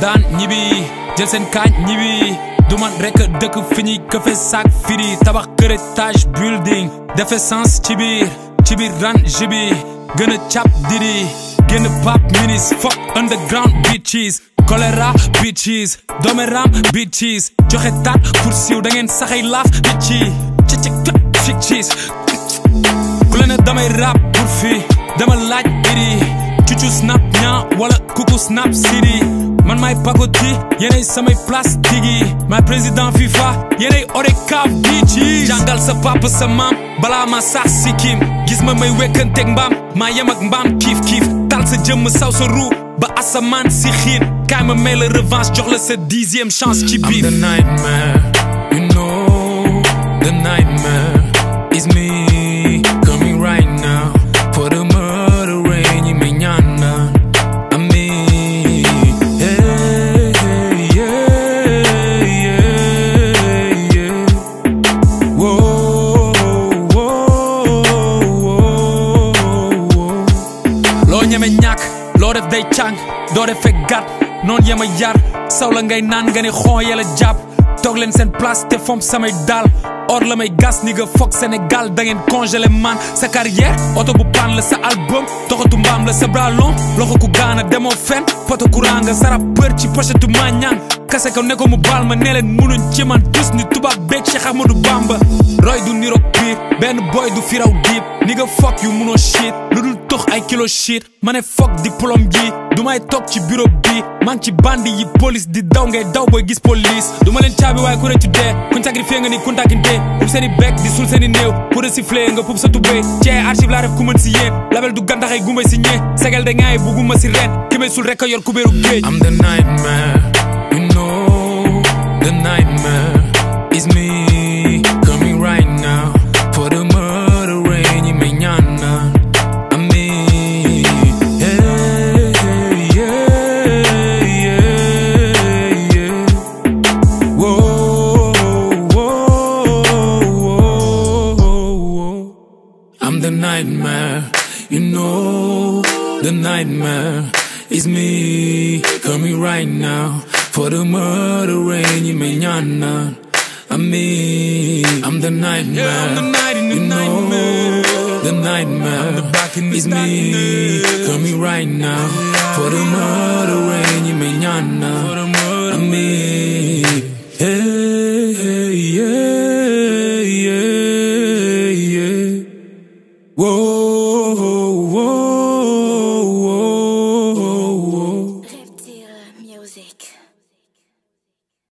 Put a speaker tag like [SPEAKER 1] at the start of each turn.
[SPEAKER 1] daan ñibbi jël seen kaañ ñibbi. Du man rek dëkk fi ñuy këfe building defe sens ci biir. Ci biir ran jibi gën a didi génn pap minis fop underground bitches. Choléra bitches doomeram bitches. Joxe taat pour siiw da ngeen saxay laaf bitchi ci ci fictis ku la ne damay rap pour fii. Dama laaj iri. Cucu snap ñaa wala kuku snap city man may pagoti yéenay samay plastique yi may président FIFA yéenay orekaaf biic yi jàngal sa papa sa maam balaa ma sax si kim gis ma may wekkanteeg mbaam maa yem ak mbaam kiif kiif tal sa jëmm saw sa ruu ba asamaan si xiin. Kaay ma may la revanche jox la sa dixième chance ci biir day càng doo def fekk gàtt noonu yema yar. Saw la ngay naan nga ne xon yela jàpp. Toog leen seen place te fomp samay daal. Or la may gas ni nga foog Sénégal da ngeen congelé man. Sa carrière oto bu pan la sa album. Doxatu mbaam la sa bras long. Loxo ku gaana demoo fen poto courant nga sara peur ci ma ñaan kase ko ne ko mu baal ma ne leen munuñ ci man. Tus ni tubaab beeg Cheikh Ahmadou Bamba. Roy du niroog piir benn boy du firaw diib ni nga foog yu munoo shit lu dul ay kilo shit. Ma ne diplôme ji du may ci bureau bi. Maa ci bandi yi police di daw ngay daw booy gis police. Du ma leen caabi waaye ku ci dee. Kuñ sacrifié nga ni kuntakinte ub seen i di sul seen i pour de siffler nga pub sa tubéy. Ci archive laa def ku mën si yéen label du gandaxay gumay si ñee. Da ngaay bugguma si ren ki may rek yor kubéeru géej. I'm the nightmare nightmare, you know the nightmare is me. Coming right now. For the murder rain you may nana. I'm me, I'm the nightmare.
[SPEAKER 2] Yeah, I'm the night in the
[SPEAKER 1] you know the nightmare
[SPEAKER 2] the back in the
[SPEAKER 1] is me. coming right now. For the murder rain you may